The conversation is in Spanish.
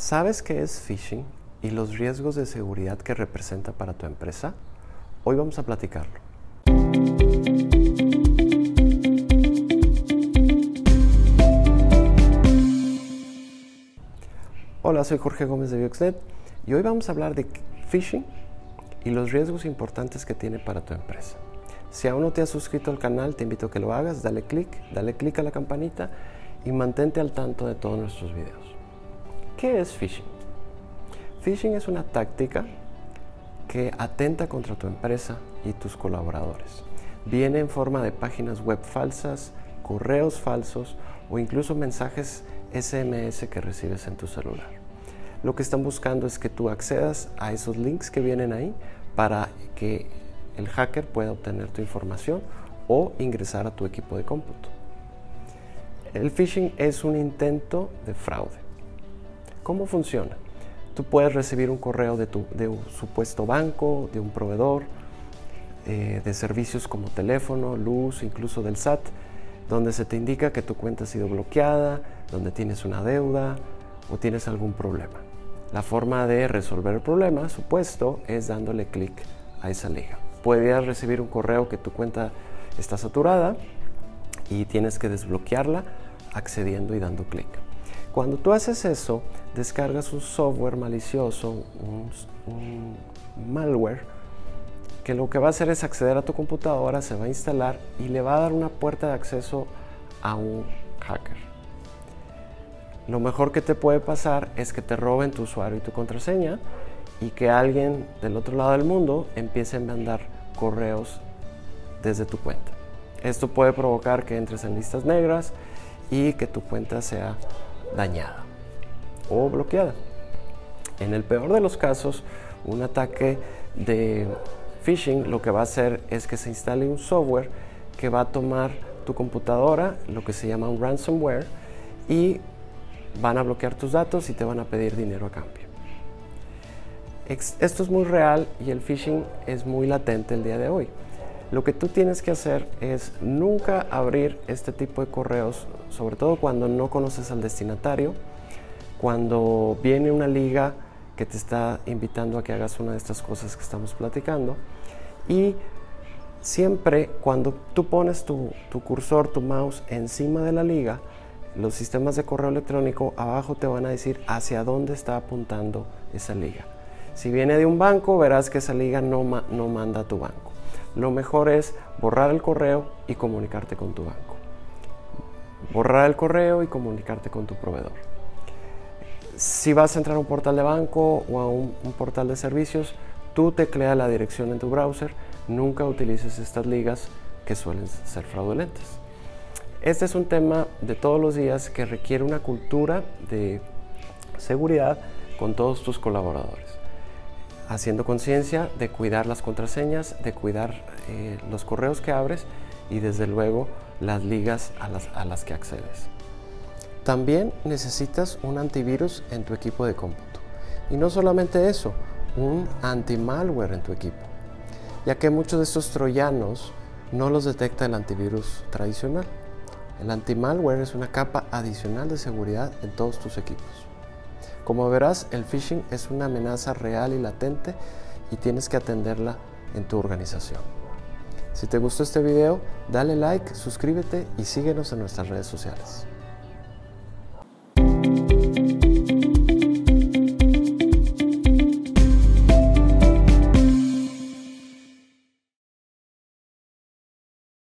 ¿Sabes qué es phishing y los riesgos de seguridad que representa para tu empresa? Hoy vamos a platicarlo. Hola, soy Jorge Gómez de Bioxnet y hoy vamos a hablar de phishing y los riesgos importantes que tiene para tu empresa. Si aún no te has suscrito al canal, te invito a que lo hagas, dale clic, dale clic a la campanita y mantente al tanto de todos nuestros videos. ¿Qué es phishing? Phishing es una táctica que atenta contra tu empresa y tus colaboradores. Viene en forma de páginas web falsas, correos falsos o incluso mensajes SMS que recibes en tu celular. Lo que están buscando es que tú accedas a esos links que vienen ahí para que el hacker pueda obtener tu información o ingresar a tu equipo de cómputo. El phishing es un intento de fraude. ¿Cómo funciona? Tú puedes recibir un correo de, tu, de un supuesto banco, de un proveedor, eh, de servicios como teléfono, luz, incluso del SAT, donde se te indica que tu cuenta ha sido bloqueada, donde tienes una deuda o tienes algún problema. La forma de resolver el problema, supuesto, es dándole clic a esa liga. Puedes recibir un correo que tu cuenta está saturada y tienes que desbloquearla accediendo y dando clic. Cuando tú haces eso, descargas un software malicioso, un, malware, que lo que va a hacer es acceder a tu computadora, se va a instalar y le va a dar una puerta de acceso a un hacker. Lo mejor que te puede pasar es que te roben tu usuario y tu contraseña y que alguien del otro lado del mundo empiece a mandar correos desde tu cuenta. Esto puede provocar que entres en listas negras y que tu cuenta sea dañada o bloqueada. En el peor de los casos, un ataque de phishing lo que va a hacer es que se instale un software que va a tomar tu computadora, lo que se llama un ransomware, y van a bloquear tus datos y te van a pedir dinero a cambio. Esto es muy real y el phishing es muy latente el día de hoy. Lo que tú tienes que hacer es nunca abrir este tipo de correos, sobre todo cuando no conoces al destinatario, cuando viene una liga que te está invitando a que hagas una de estas cosas que estamos platicando. Y siempre cuando tú pones tu, cursor, tu mouse encima de la liga, los sistemas de correo electrónico abajo te van a decir hacia dónde está apuntando esa liga. Si viene de un banco, verás que esa liga no, no manda a tu banco lo mejor es borrar el correo y comunicarte con tu banco. Borrar el correo y comunicarte con tu proveedor. Si vas a entrar a un portal de banco o a un, portal de servicios, tú teclea la dirección en tu browser, nunca utilices estas ligas que suelen ser fraudulentas. Este es un tema de todos los días que requiere una cultura de seguridad con todos tus colaboradores haciendo conciencia de cuidar las contraseñas, de cuidar eh, los correos que abres y desde luego las ligas a las, a las que accedes. También necesitas un antivirus en tu equipo de cómputo. Y no solamente eso, un anti-malware en tu equipo, ya que muchos de estos troyanos no los detecta el antivirus tradicional. El anti-malware es una capa adicional de seguridad en todos tus equipos. Como verás, el phishing es una amenaza real y latente y tienes que atenderla en tu organización. Si te gustó este video, dale like, suscríbete y síguenos en nuestras redes sociales.